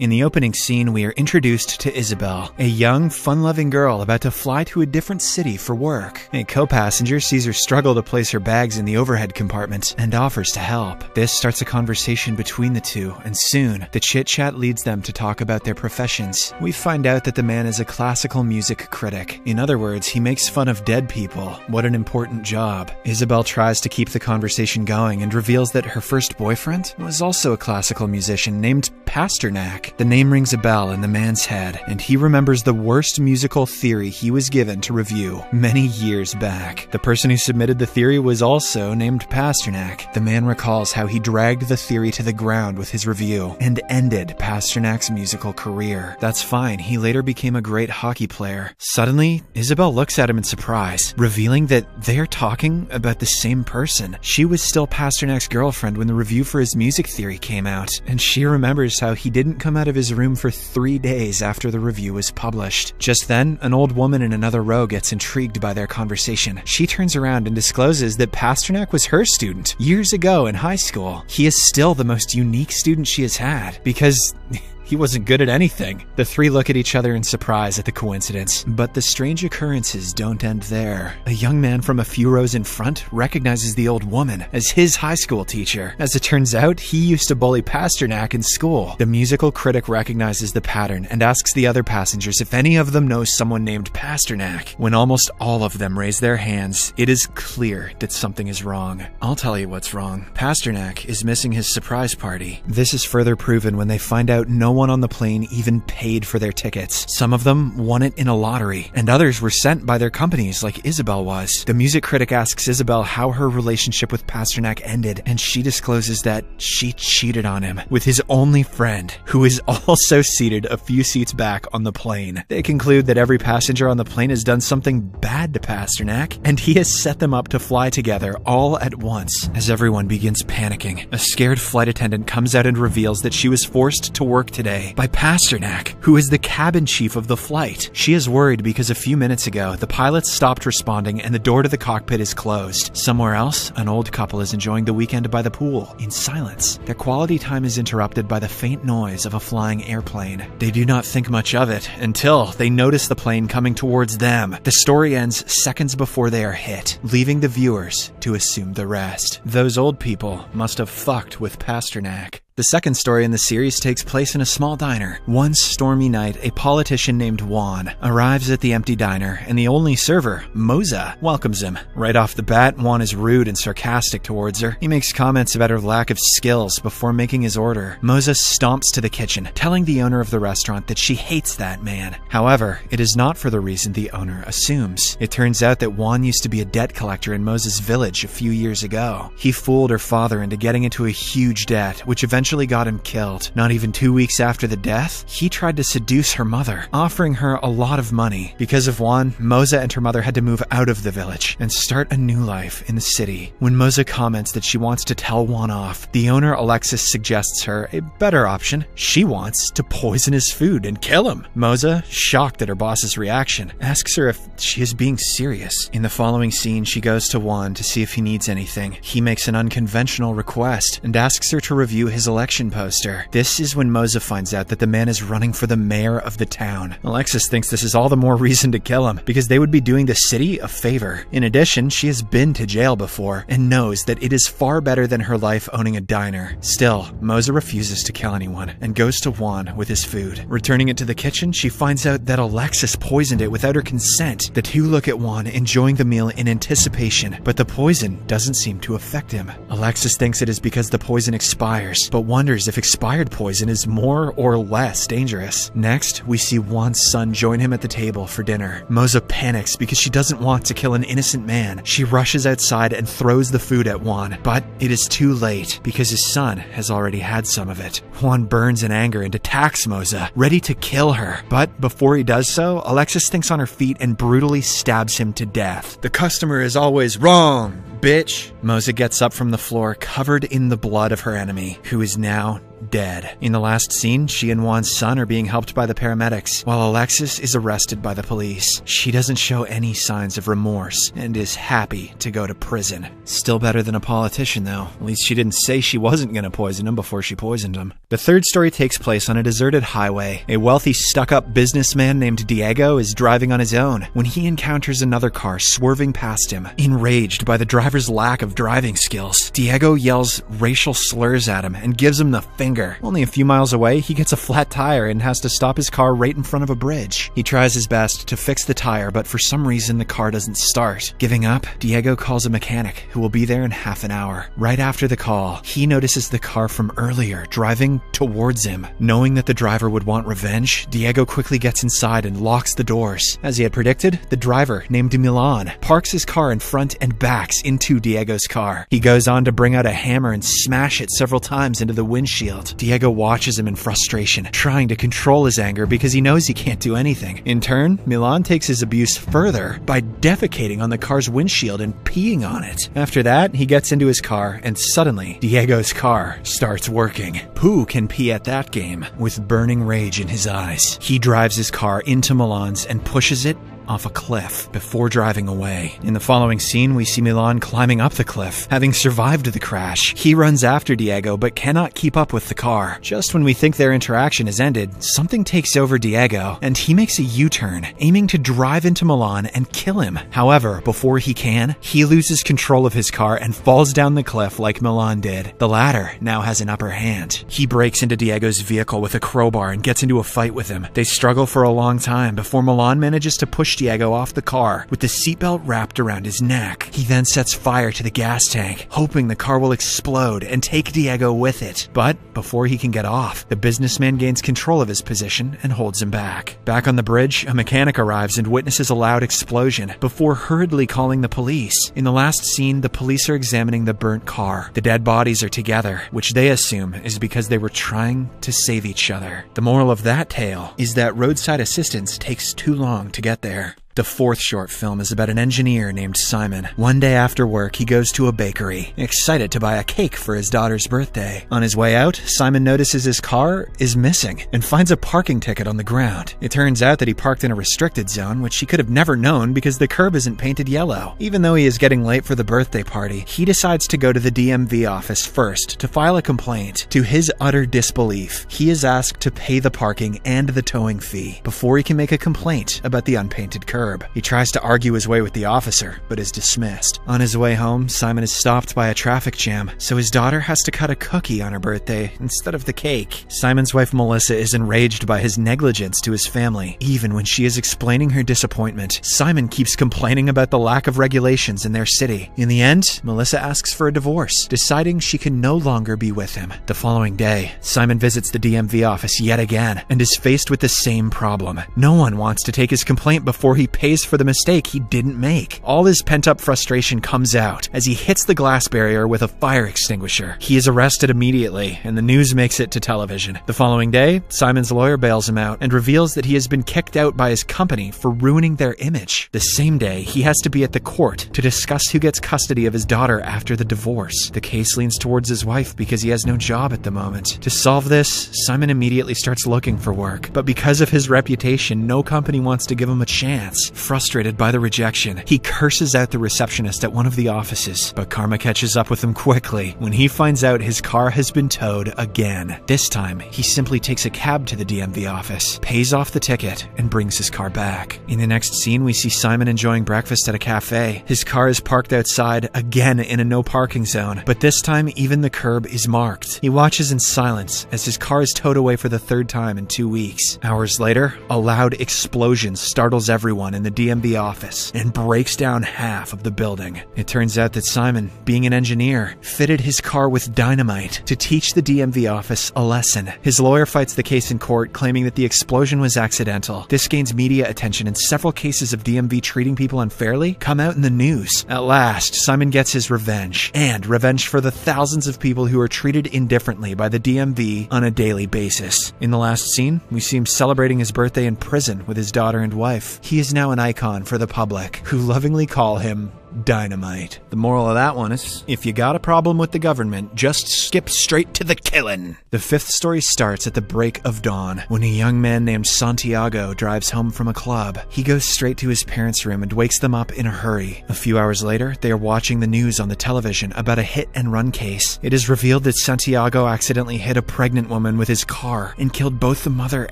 In the opening scene, we are introduced to Isabel, a young, fun loving girl about to fly to a different city for work. A co passenger sees her struggle to place her bags in the overhead compartment and offers to help. This starts a conversation between the two, and soon, the chit chat leads them to talk about their professions. We find out that the man is a classical music critic. In other words, he makes fun of dead people. What an important job. Isabel tries to keep the conversation going and reveals that her first boyfriend was also a classical musician named Pasternak. The name rings a bell in the man's head, and he remembers the worst musical theory he was given to review many years back. The person who submitted the theory was also named Pasternak. The man recalls how he dragged the theory to the ground with his review and ended Pasternak's musical career. That's fine, he later became a great hockey player. Suddenly, Isabel looks at him in surprise, revealing that they're talking about the same person. She was still Pasternak's girlfriend when the review for his music theory came out, and she remembers how he didn't come out of his room for three days after the review was published. Just then, an old woman in another row gets intrigued by their conversation. She turns around and discloses that Pasternak was her student years ago in high school. He is still the most unique student she has had because he wasn't good at anything. The three look at each other in surprise at the coincidence. But the strange occurrences don't end there. A young man from a few rows in front recognizes the old woman as his high school teacher. As it turns out, he used to bully Pasternak in school. The musical critic recognizes the pattern and asks the other passengers if any of them know someone named Pasternak. When almost all of them raise their hands, it is clear that something is wrong. I'll tell you what's wrong. Pasternak is missing his surprise party. This is further proven when they find out no one on the plane even paid for their tickets. Some of them won it in a lottery, and others were sent by their companies, like Isabel was. The music critic asks Isabel how her relationship with Pasternak ended, and she discloses that she cheated on him with his only friend, who is also seated a few seats back on the plane. They conclude that every passenger on the plane has done something bad to Pasternak, and he has set them up to fly together all at once. As everyone begins panicking, a scared flight attendant comes out and reveals that she was forced to work today by Pasternak, who is the cabin chief of the flight. She is worried because a few minutes ago, the pilots stopped responding and the door to the cockpit is closed. Somewhere else, an old couple is enjoying the weekend by the pool in silence. Their quality time is interrupted by the faint noise of a flying airplane. They do not think much of it until they notice the plane coming towards them. The story ends seconds before they are hit, leaving the viewers to assume the rest. Those old people must have fucked with Pasternak. The second story in the series takes place in a small diner. One stormy night, a politician named Juan arrives at the empty diner, and the only server, Moza, welcomes him. Right off the bat, Juan is rude and sarcastic towards her. He makes comments about her lack of skills before making his order. Moza stomps to the kitchen, telling the owner of the restaurant that she hates that man. However, it is not for the reason the owner assumes. It turns out that Juan used to be a debt collector in Moza's village a few years ago. He fooled her father into getting into a huge debt, which eventually eventually got him killed. Not even two weeks after the death, he tried to seduce her mother, offering her a lot of money. Because of Juan, Moza and her mother had to move out of the village and start a new life in the city. When Moza comments that she wants to tell Juan off, the owner Alexis suggests her a better option. She wants to poison his food and kill him. Moza, shocked at her boss's reaction, asks her if she is being serious. In the following scene, she goes to Juan to see if he needs anything. He makes an unconventional request and asks her to review his election poster. This is when Moza finds out that the man is running for the mayor of the town. Alexis thinks this is all the more reason to kill him, because they would be doing the city a favor. In addition, she has been to jail before and knows that it is far better than her life owning a diner. Still, Moza refuses to kill anyone and goes to Juan with his food. Returning it to the kitchen, she finds out that Alexis poisoned it without her consent. The two look at Juan enjoying the meal in anticipation, but the poison doesn't seem to affect him. Alexis thinks it is because the poison expires, but wonders if expired poison is more or less dangerous. Next, we see Juan's son join him at the table for dinner. Moza panics because she doesn't want to kill an innocent man. She rushes outside and throws the food at Juan, but it is too late because his son has already had some of it. Juan burns in anger and attacks Moza, ready to kill her. But before he does so, Alexis thinks on her feet and brutally stabs him to death. The customer is always wrong, bitch. Moza gets up from the floor covered in the blood of her enemy, who is now dead. In the last scene, she and Juan's son are being helped by the paramedics, while Alexis is arrested by the police. She doesn't show any signs of remorse and is happy to go to prison. Still better than a politician, though. At least she didn't say she wasn't going to poison him before she poisoned him. The third story takes place on a deserted highway. A wealthy, stuck up businessman named Diego is driving on his own when he encounters another car swerving past him. Enraged by the driver's lack of driving skills, Diego yells racial slurs at him and gives him the finger. Only a few miles away, he gets a flat tire and has to stop his car right in front of a bridge. He tries his best to fix the tire, but for some reason the car doesn't start. Giving up, Diego calls a mechanic who will be there in half an hour. Right after the call, he notices the car from earlier driving towards him. Knowing that the driver would want revenge, Diego quickly gets inside and locks the doors. As he had predicted, the driver, named Milan, parks his car in front and backs into Diego's car. He goes on to bring out a hammer and smash it several times into the windshield. Diego watches him in frustration, trying to control his anger because he knows he can't do anything. In turn, Milan takes his abuse further by defecating on the car's windshield and peeing on it. After that, he gets into his car and suddenly, Diego's car starts working. Who can pee at that game with burning rage in his eyes? He drives his car into Milan's and pushes it off a cliff before driving away. In the following scene, we see Milan climbing up the cliff, having survived the crash. He runs after Diego but cannot keep up with the car. Just when we think their interaction has ended, something takes over Diego and he makes a U-turn, aiming to drive into Milan and kill him. However, before he can, he loses control of his car and falls down the cliff like Milan did. The latter now has an upper hand. He breaks into Diego's vehicle with a crowbar and gets into a fight with him. They struggle for a long time before Milan manages to Diego off the car with the seatbelt wrapped around his neck. He then sets fire to the gas tank, hoping the car will explode and take Diego with it. But before he can get off, the businessman gains control of his position and holds him back. Back on the bridge, a mechanic arrives and witnesses a loud explosion before hurriedly calling the police. In the last scene, the police are examining the burnt car. The dead bodies are together, which they assume is because they were trying to save each other. The moral of that tale is that roadside assistance takes too long to get there. The fourth short film is about an engineer named Simon. One day after work, he goes to a bakery, excited to buy a cake for his daughter's birthday. On his way out, Simon notices his car is missing and finds a parking ticket on the ground. It turns out that he parked in a restricted zone, which he could have never known because the curb isn't painted yellow. Even though he is getting late for the birthday party, he decides to go to the DMV office first to file a complaint. To his utter disbelief, he is asked to pay the parking and the towing fee before he can make a complaint about the unpainted curb. He tries to argue his way with the officer, but is dismissed. On his way home, Simon is stopped by a traffic jam, so his daughter has to cut a cookie on her birthday instead of the cake. Simon's wife Melissa is enraged by his negligence to his family. Even when she is explaining her disappointment, Simon keeps complaining about the lack of regulations in their city. In the end, Melissa asks for a divorce, deciding she can no longer be with him. The following day, Simon visits the DMV office yet again and is faced with the same problem. No one wants to take his complaint before he pays for the mistake he didn't make. All his pent up frustration comes out as he hits the glass barrier with a fire extinguisher. He is arrested immediately, and the news makes it to television. The following day, Simon's lawyer bails him out and reveals that he has been kicked out by his company for ruining their image. The same day, he has to be at the court to discuss who gets custody of his daughter after the divorce. The case leans towards his wife because he has no job at the moment. To solve this, Simon immediately starts looking for work, but because of his reputation, no company wants to give him a chance. Frustrated by the rejection, he curses out the receptionist at one of the offices, but karma catches up with him quickly when he finds out his car has been towed again. This time, he simply takes a cab to the DMV office, pays off the ticket, and brings his car back. In the next scene, we see Simon enjoying breakfast at a cafe. His car is parked outside, again in a no parking zone, but this time even the curb is marked. He watches in silence as his car is towed away for the third time in two weeks. Hours later, a loud explosion startles everyone in the DMV office and breaks down half of the building. It turns out that Simon, being an engineer, fitted his car with dynamite to teach the DMV office a lesson. His lawyer fights the case in court, claiming that the explosion was accidental. This gains media attention, and several cases of DMV treating people unfairly come out in the news. At last, Simon gets his revenge, and revenge for the thousands of people who are treated indifferently by the DMV on a daily basis. In the last scene, we see him celebrating his birthday in prison with his daughter and wife. He is now an icon for the public, who lovingly call him dynamite. The moral of that one is if you got a problem with the government, just skip straight to the killing. The fifth story starts at the break of dawn when a young man named Santiago drives home from a club. He goes straight to his parents' room and wakes them up in a hurry. A few hours later, they are watching the news on the television about a hit and run case. It is revealed that Santiago accidentally hit a pregnant woman with his car and killed both the mother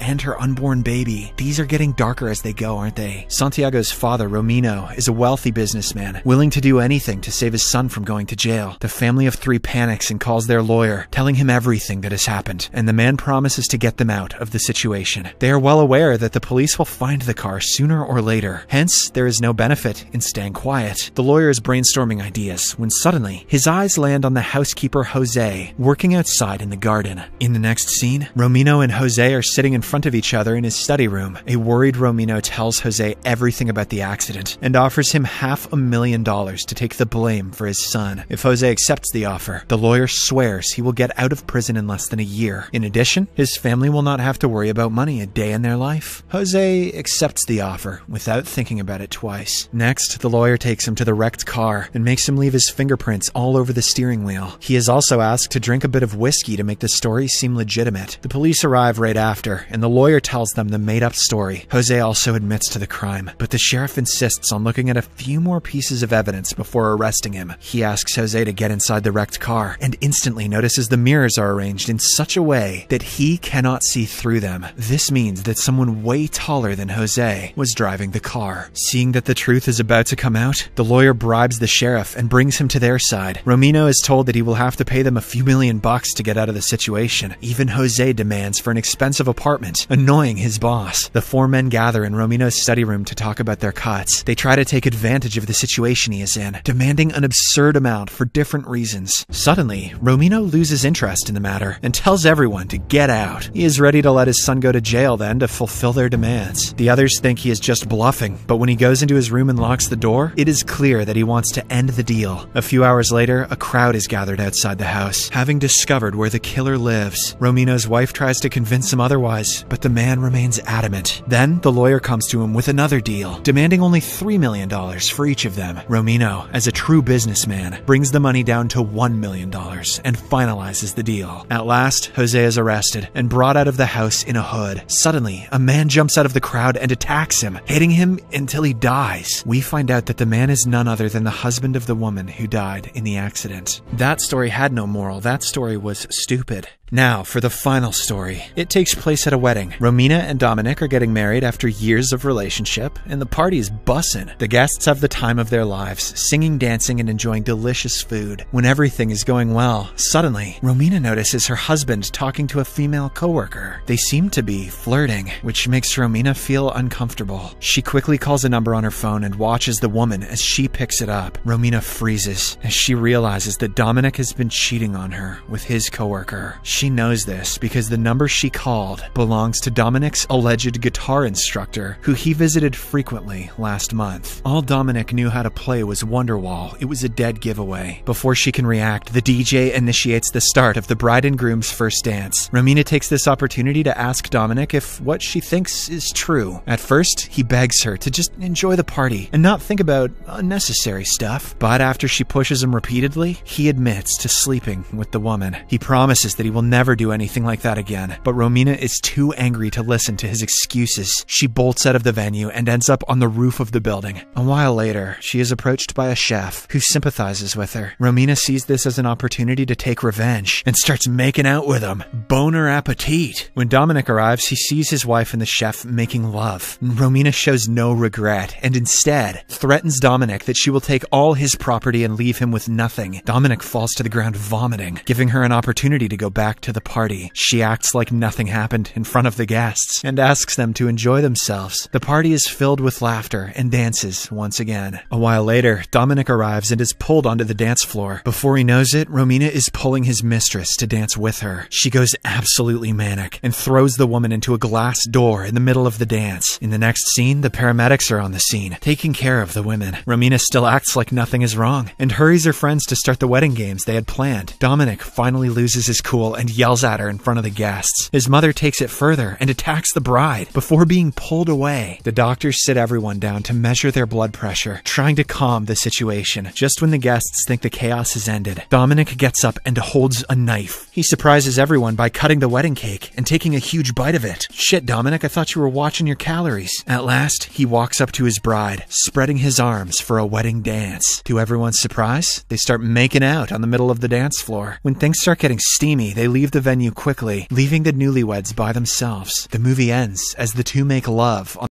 and her unborn baby. These are getting darker as they go, aren't they? Santiago's father, Romino, is a wealthy businessman, willing to do anything to save his son from going to jail. The family of three panics and calls their lawyer, telling him everything that has happened, and the man promises to get them out of the situation. They are well aware that the police will find the car sooner or later, hence, there is no benefit in staying quiet. The lawyer is brainstorming ideas when suddenly his eyes land on the housekeeper Jose working outside in the garden. In the next scene, Romino and Jose are sitting in front of each other in his study room. A worried Romino tells Jose everything about the accident and offers him half a million dollars to take the blame for his son. If Jose accepts the offer, the lawyer swears he will get out of prison in less than a year. In addition, his family will not have to worry about money a day in their life. Jose accepts the offer without thinking about it twice. Next, the lawyer takes him to the wrecked car and makes him leave his fingerprints all over the steering wheel. He is also asked to drink a bit of whiskey to make the story seem legitimate. The police arrive right after, and the lawyer tells them the made up story. Jose also admits to the crime, but the sheriff insists on looking at a few more pieces of evidence before arresting him. He asks Jose to get inside the wrecked car and instantly notices the mirrors are arranged in such a way that he cannot see through them. This means that someone way taller than Jose was driving the car. Seeing that the truth is about to come out, the lawyer bribes the sheriff and brings him to their side. Romino is told that he will have to pay them a few million bucks to get out of the situation. Even Jose demands for an expensive apartment, annoying his boss. The four men gather in Romino's study room to talk about their cuts. They try to take advantage of the situation he is in, demanding an absurd amount for different reasons. Suddenly, Romino loses interest in the matter and tells everyone to get out. He is ready to let his son go to jail then to fulfill their demands. The others think he is just bluffing, but when he goes into his room and locks the door, it is clear that he wants to end the deal. A few hours later, a crowd is gathered outside the house, having discovered where the killer lives. Romino's wife tries to convince him otherwise, but the man remains adamant. Then, the lawyer comes to him with another deal, demanding only $3 million for each of them. Romino, as a true businessman, brings the money down to $1 million and finalizes the deal. At last, Jose is arrested and brought out of the house in a hood. Suddenly, a man jumps out of the crowd and attacks him, hitting him until he dies. We find out that the man is none other than the husband of the woman who died in the accident. That story had no moral, that story was stupid. Now, for the final story. It takes place at a wedding. Romina and Dominic are getting married after years of relationship, and the party is bussin'. The guests have the time of their lives, singing, dancing, and enjoying delicious food. When everything is going well, suddenly, Romina notices her husband talking to a female coworker. They seem to be flirting, which makes Romina feel uncomfortable. She quickly calls a number on her phone and watches the woman as she picks it up. Romina freezes as she realizes that Dominic has been cheating on her with his coworker. She knows this because the number she called belongs to Dominic's alleged guitar instructor, who he visited frequently last month. All Dominic knew how to play was Wonderwall. It was a dead giveaway. Before she can react, the DJ initiates the start of the bride and groom's first dance. Romina takes this opportunity to ask Dominic if what she thinks is true. At first, he begs her to just enjoy the party and not think about unnecessary stuff. But after she pushes him repeatedly, he admits to sleeping with the woman. He promises that he will never do anything like that again. But Romina is too angry to listen to his excuses. She bolts out of the venue and ends up on the roof of the building. A while later, she is approached by a chef who sympathizes with her. Romina sees this as an opportunity to take revenge and starts making out with him. Boner appetit. When Dominic arrives, he sees his wife and the chef making love. Romina shows no regret and instead threatens Dominic that she will take all his property and leave him with nothing. Dominic falls to the ground vomiting, giving her an opportunity to go back to the party. She acts like nothing happened in front of the guests and asks them to enjoy themselves. The party is filled with laughter and dances once again. A while later, Dominic arrives and is pulled onto the dance floor. Before he knows it, Romina is pulling his mistress to dance with her. She goes absolutely manic and throws the woman into a glass door in the middle of the dance. In the next scene, the paramedics are on the scene, taking care of the women. Romina still acts like nothing is wrong and hurries her friends to start the wedding games they had planned. Dominic finally loses his cool and yells at her in front of the guests. His mother takes it further and attacks the bride before being pulled away. The doctors sit everyone down to measure their blood pressure, trying to calm the situation. Just when the guests think the chaos has ended, Dominic gets up and holds a knife. He surprises everyone by cutting the wedding cake and taking a huge bite of it. Shit, Dominic, I thought you were watching your calories. At last, he walks up to his bride, spreading his arms for a wedding dance. To everyone's surprise, they start making out on the middle of the dance floor. When things start getting steamy, they leave the venue quickly, leaving the newlyweds by themselves. The movie ends as the two make love on